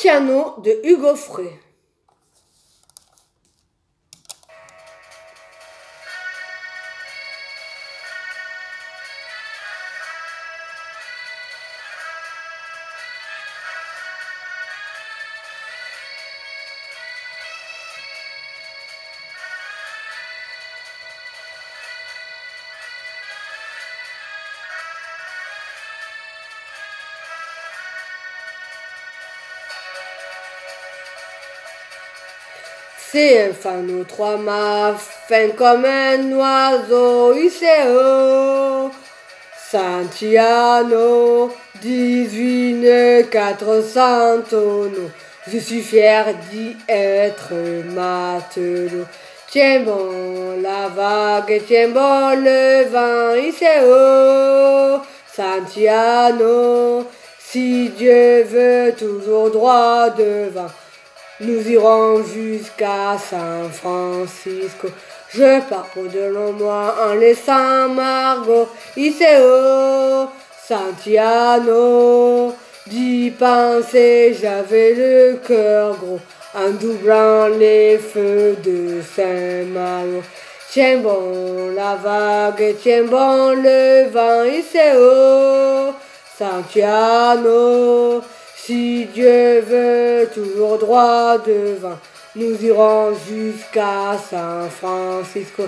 Santiano de Hugo Frey. C'est un fanneau trois mâts, fin comme un oiseau, haut. Santiano, 18 400 tonneaux. Je suis fier d'y être matelot. Tiens bon la vague, tiens bon le vent, haut. Santiano, si Dieu veut toujours droit devant. Nous irons jusqu'à San Francisco. Je pars pour de longs mois en laissant Margot, Iseo, Santiano. D'y penser, j'avais le cœur gros en doublant les feux de Saint-Malo. Tiens bon la vague, tiens bon le vent, Iseo, Santiano. Si Dieu veut toujours droit devant, nous irons jusqu'à San Francisco.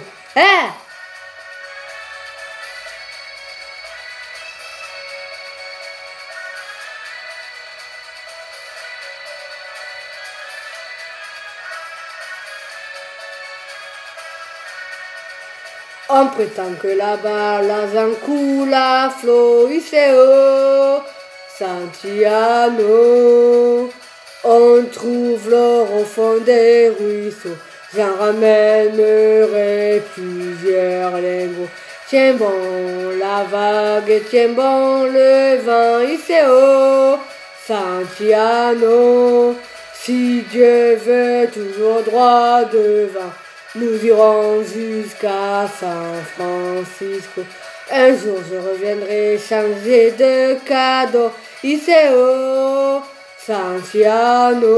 On prétend que là-bas, la à flot, haut. Santiano. On trouve l'or au fond des ruisseaux. J'en ramènerai plusieurs lingots. Tiens bon la vague, tiens bon le vent, ici haut. Santiano. Si Dieu veut toujours droit devant, nous irons jusqu'à San Francisco. Un jour je reviendrai changer de cadeau. Iseo, Santiano,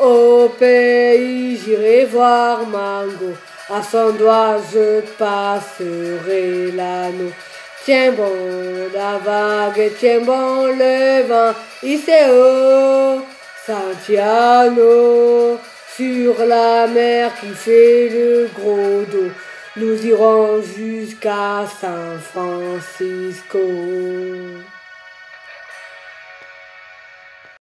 au pays j'irai voir Mango. À son doigt je passerai l'anneau. Tiens bon la vague, tiens bon le vent. Iseo, Santiano, sur la mer qui fait le gros dos. Nous irons jusqu'à San Francisco.